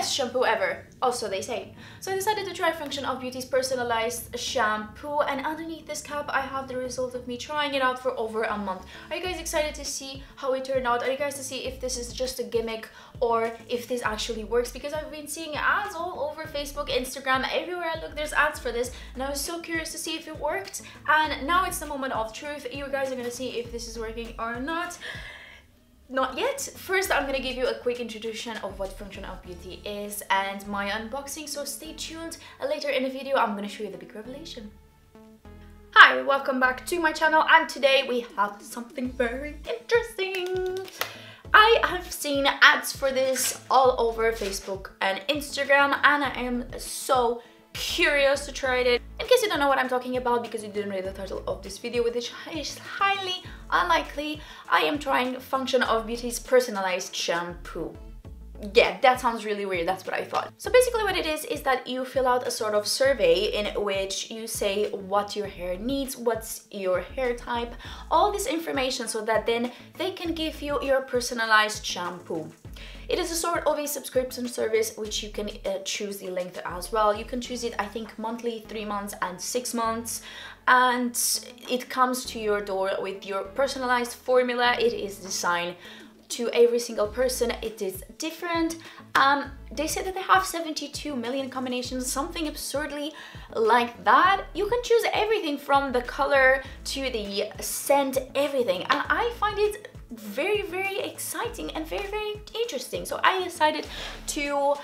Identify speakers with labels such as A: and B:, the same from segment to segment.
A: best shampoo ever, also they say. So I decided to try Function of Beauty's personalized shampoo and underneath this cap I have the result of me trying it out for over a month. Are you guys excited to see how it turned out? Are you guys to see if this is just a gimmick or if this actually works? Because I've been seeing ads all over Facebook, Instagram, everywhere I look there's ads for this and I was so curious to see if it worked and now it's the moment of truth. You guys are gonna see if this is working or not. Not yet. First, I'm gonna give you a quick introduction of what Function of Beauty is and my unboxing, so stay tuned. Later in the video, I'm gonna show you the big revelation. Hi, welcome back to my channel and today we have something very interesting. I have seen ads for this all over Facebook and Instagram and I am so curious to try it. In case you don't know what I'm talking about because you didn't read the title of this video, which is highly unlikely, I am trying Function of Beauty's personalized shampoo. Yeah, that sounds really weird, that's what I thought. So basically what it is, is that you fill out a sort of survey in which you say what your hair needs, what's your hair type, all this information so that then they can give you your personalized shampoo. It is a sort of a subscription service which you can uh, choose the length as well. You can choose it I think monthly, three months and six months. And it comes to your door with your personalized formula. It is designed to every single person. It is different. Um, they say that they have 72 million combinations something absurdly like that. You can choose everything from the color to the scent everything. And i find it very, very exciting and very, very interesting. So I decided to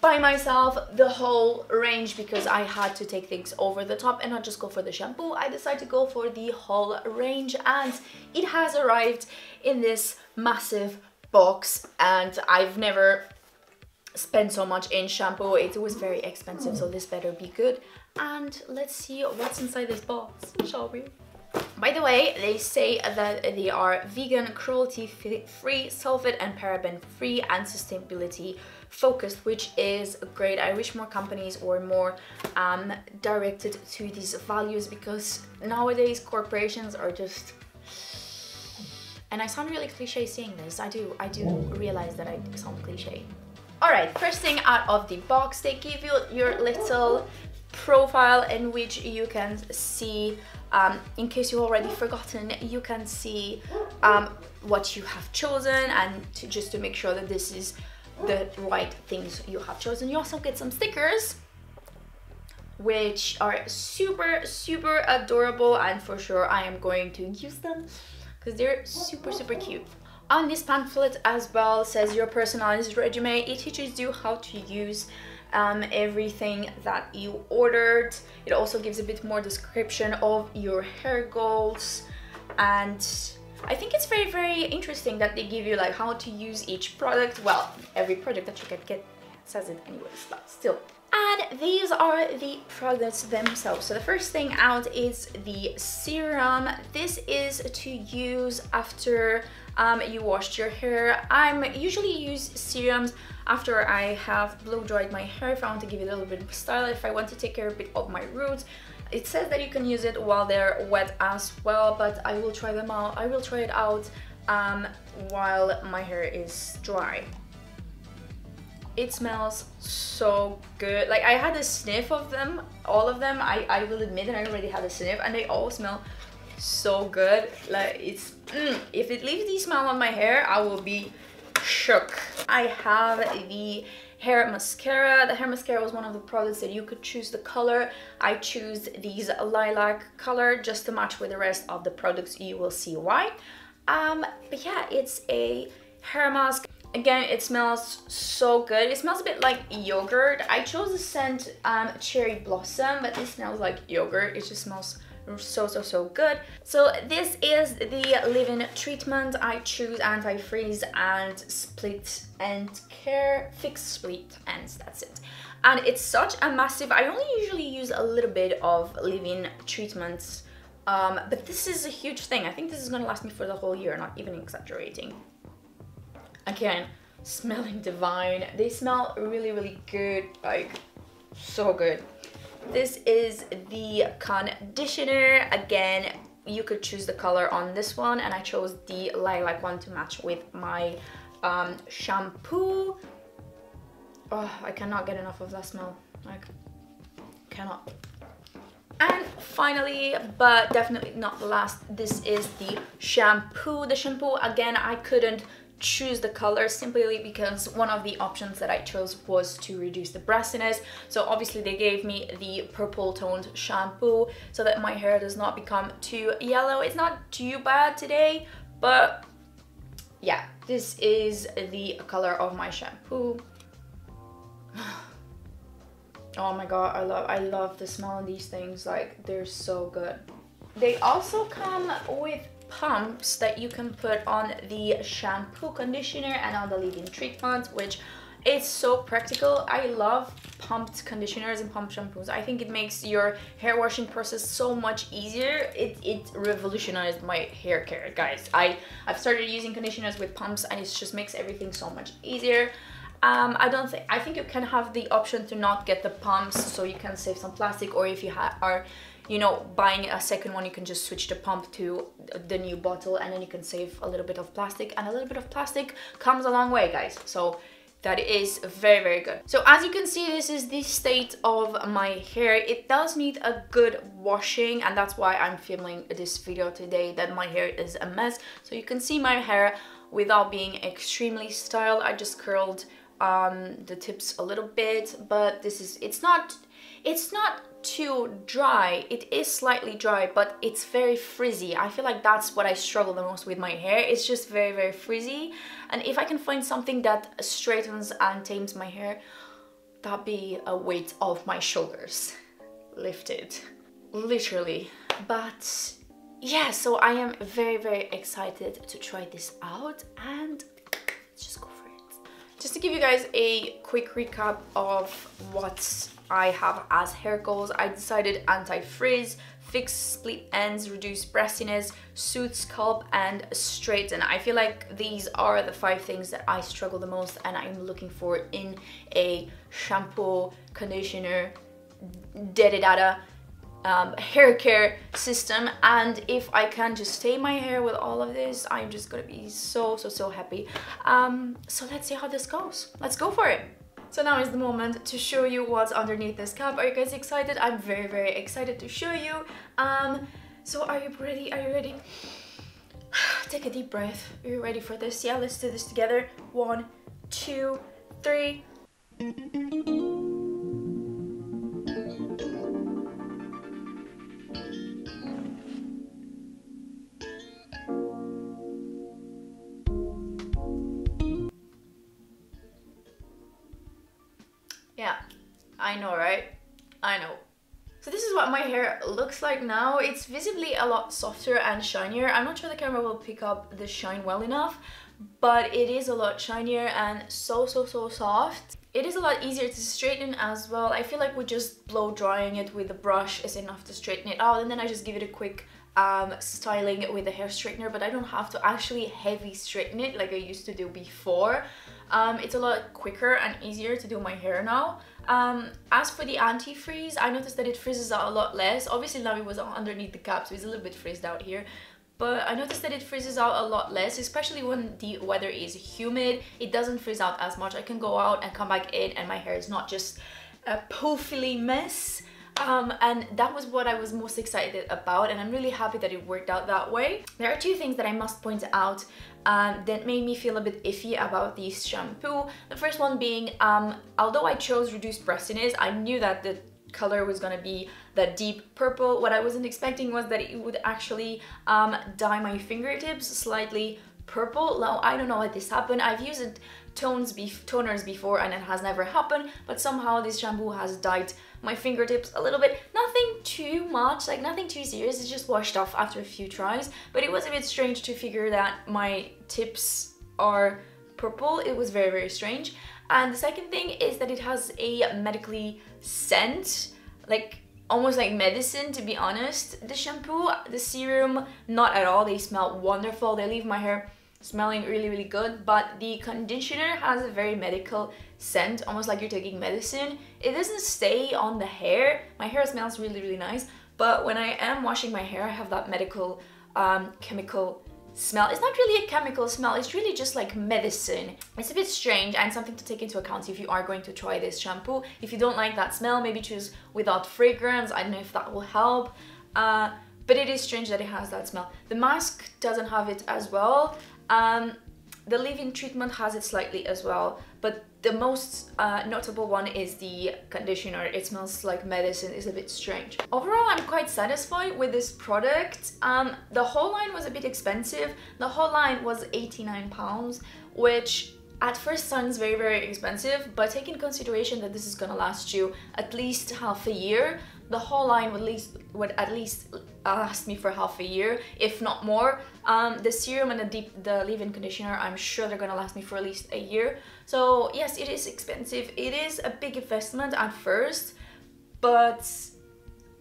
A: buy myself the whole range because I had to take things over the top and not just go for the shampoo. I decided to go for the whole range and it has arrived in this massive box and I've never spent so much in shampoo. It was very expensive, so this better be good. And let's see what's inside this box, shall we? By the way, they say that they are vegan, cruelty-free, sulfate and paraben-free and sustainability focused, which is great. I wish more companies were more um, directed to these values because nowadays corporations are just and I sound really cliche saying this. I do, I do realize that I sound cliche. All right, first thing out of the box, they give you your little profile in which you can see um, in case you've already forgotten you can see um, what you have chosen and to, just to make sure that this is the right things you have chosen. You also get some stickers which are super super adorable and for sure I am going to use them because they're super super cute. On this pamphlet as well says your personalized resume. It teaches you how to use um, everything that you ordered. It also gives a bit more description of your hair goals and I think it's very, very interesting that they give you like how to use each product. Well, every product that you can get says it anyways, but still. And these are the products themselves. So the first thing out is the serum. This is to use after um, you washed your hair. I'm usually use serums after I have blow dried my hair if I want to give it a little bit of style, if I want to take care a bit of my roots. It says that you can use it while they're wet as well, but I will try them out. I will try it out um, while my hair is dry. It smells so good. Like I had a sniff of them, all of them. I, I will admit that I already had a sniff and they all smell so good. Like it's, mm, if it leaves the smell on my hair, I will be shook. I have the hair mascara. The hair mascara was one of the products that you could choose the color. I choose these lilac color just to match with the rest of the products. You will see why. Um, but yeah, it's a hair mask. Again, it smells so good. It smells a bit like yogurt. I chose the scent um, Cherry Blossom, but this smells like yogurt. It just smells so so so good. So this is the leave-in treatment. I choose anti-frizz and split end care fix split ends that's it. And it's such a massive i only usually use a little bit of leave-in treatments um, but this is a huge thing. I think this is gonna last me for the whole year not even exaggerating. Again smelling divine. They smell really really good like so good this is the conditioner. Again, you could choose the color on this one and I chose the lilac one to match with my um, shampoo. Oh, I cannot get enough of that smell. Like, cannot. And finally, but definitely not the last, this is the shampoo. The shampoo, again, I couldn't choose the color simply because one of the options that I chose was to reduce the brassiness. So obviously they gave me the purple toned shampoo so that my hair does not become too yellow. It's not too bad today, but yeah, this is the color of my shampoo. oh my god, I love I love the smell of these things. Like they're so good. They also come with pumps that you can put on the shampoo conditioner and on the leave-in treatment which is so practical. I love pumped conditioners and pumped shampoos. I think it makes your hair washing process so much easier. It, it revolutionized my hair care guys. I i've started using conditioners with pumps and it just makes everything so much easier. Um, I don't think I think you can have the option to not get the pumps so you can save some plastic or if you are you know, buying a second one, you can just switch the pump to the new bottle and then you can save a little bit of plastic and a little bit of plastic comes a long way, guys. So that is very, very good. So as you can see, this is the state of my hair. It does need a good washing and that's why I'm filming this video today that my hair is a mess. So you can see my hair without being extremely styled. I just curled um, the tips a little bit, but this is, it's not, it's not too dry. It is slightly dry, but it's very frizzy. I feel like that's what I struggle the most with my hair. It's just very, very frizzy. And if I can find something that straightens and tames my hair, that'd be a weight off my shoulders lifted, literally. But yeah, so I am very, very excited to try this out and just go for it. Just to give you guys a quick recap of what's I have as hair goals. I decided anti-frizz, fix split ends, reduce brassiness, soothe scalp, and straighten. I feel like these are the five things that I struggle the most and I'm looking for in a shampoo, conditioner, da da da um, hair care system and if I can just stay my hair with all of this I'm just gonna be so so so happy um, so let's see how this goes let's go for it so now is the moment to show you what's underneath this cap. Are you guys excited? I'm very, very excited to show you. Um, so are you ready? Are you ready? Take a deep breath. Are you ready for this? Yeah, let's do this together. One, two, three. I know, right? I know. So this is what my hair looks like now. It's visibly a lot softer and shinier. I'm not sure the camera will pick up the shine well enough, but it is a lot shinier and so, so, so soft. It is a lot easier to straighten as well. I feel like with just blow drying it with a brush is enough to straighten it out and then I just give it a quick um, styling with a hair straightener but I don't have to actually heavy straighten it like I used to do before. Um, it's a lot quicker and easier to do my hair now. Um, as for the anti-frizz, I noticed that it freezes out a lot less. Obviously now it was underneath the cap, so it's a little bit frizzed out here. But I noticed that it freezes out a lot less, especially when the weather is humid. It doesn't freeze out as much. I can go out and come back in and my hair is not just a poofily mess. Um, and that was what I was most excited about and I'm really happy that it worked out that way. There are two things that I must point out um, that made me feel a bit iffy about this shampoo. The first one being, um, although I chose Reduced Brassiness, I knew that the color was gonna be that deep purple. What I wasn't expecting was that it would actually um, dye my fingertips slightly purple. Now, I don't know how this happened. I've used tones bef toners before and it has never happened, but somehow this shampoo has dyed my fingertips a little bit. Nothing too much, like nothing too serious, it's just washed off after a few tries, but it was a bit strange to figure that my tips are purple. It was very, very strange. And the second thing is that it has a medically scent, like almost like medicine to be honest. The shampoo, the serum, not at all. They smell wonderful. They leave my hair smelling really, really good. But the conditioner has a very medical scent, almost like you're taking medicine. It doesn't stay on the hair. My hair smells really, really nice. But when I am washing my hair, I have that medical um, chemical smell. It's not really a chemical smell, it's really just like medicine. It's a bit strange and something to take into account if you are going to try this shampoo. If you don't like that smell, maybe choose without fragrance. I don't know if that will help. Uh, but it is strange that it has that smell. The mask doesn't have it as well. Um, the leave-in treatment has it slightly as well, but the most uh, notable one is the conditioner. It smells like medicine, it's a bit strange. Overall, I'm quite satisfied with this product. Um, the whole line was a bit expensive. The whole line was 89 pounds, which at first sounds very, very expensive, but take in consideration that this is gonna last you at least half a year, the whole line would, least, would at least last me for half a year, if not more. Um, the serum and the deep, the leave-in conditioner, I'm sure they're gonna last me for at least a year. So yes, it is expensive. It is a big investment at first, but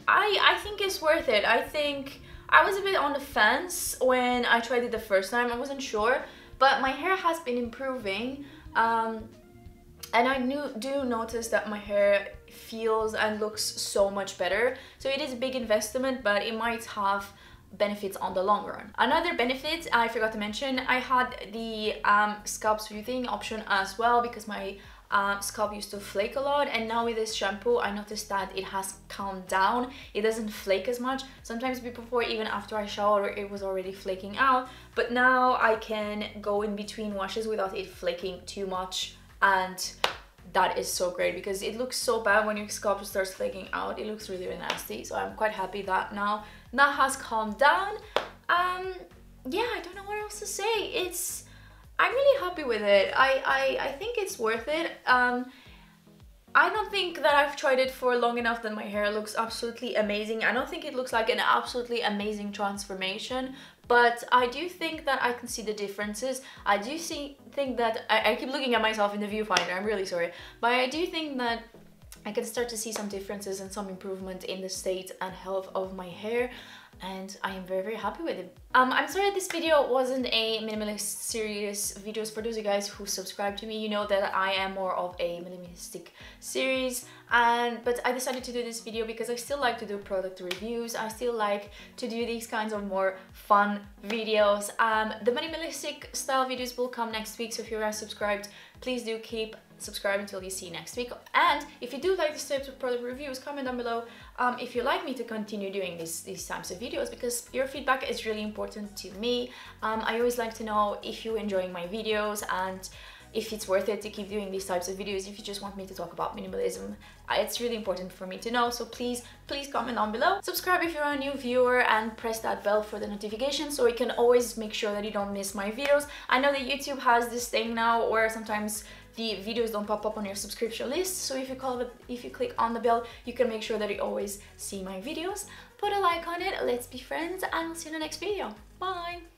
A: I, I think it's worth it. I think I was a bit on the fence when I tried it the first time. I wasn't sure, but my hair has been improving. Um, and I knew, do notice that my hair feels and looks so much better. So it is a big investment, but it might have benefits on the long run. Another benefit I forgot to mention, I had the um, scalp soothing option as well because my um, scalp used to flake a lot and now with this shampoo I noticed that it has calmed down. It doesn't flake as much. Sometimes before even after I shower it was already flaking out but now I can go in between washes without it flaking too much and that is so great because it looks so bad when your scalp starts flaking out. It looks really, really nasty so I'm quite happy that now that has calmed down um yeah I don't know what else to say it's I'm really happy with it I I, I think it's worth it um I don't think that I've tried it for long enough that my hair looks absolutely amazing. I don't think it looks like an absolutely amazing transformation, but I do think that I can see the differences. I do see think that I, I keep looking at myself in the viewfinder. I'm really sorry, but I do think that I can start to see some differences and some improvement in the state and health of my hair and I am very very happy with it. Um, I'm sorry this video wasn't a minimalist series videos for those of you guys who subscribe to me. You know that I am more of a minimalistic series and but I decided to do this video because I still like to do product reviews. I still like to do these kinds of more fun videos. Um, the minimalistic style videos will come next week so if you're not subscribed please do keep subscribe until you see next week. And if you do like these types of product reviews comment down below um, if you like me to continue doing these, these types of videos because your feedback is really important to me. Um, I always like to know if you're enjoying my videos and if it's worth it to keep doing these types of videos if you just want me to talk about minimalism. It's really important for me to know so please please comment down below. Subscribe if you're a new viewer and press that bell for the notification so you can always make sure that you don't miss my videos. I know that YouTube has this thing now where sometimes the videos don't pop up on your subscription list. So if you call it if you click on the bell you can make sure that you always see my videos. Put a like on it. Let's be friends and i'll see you in the next video. Bye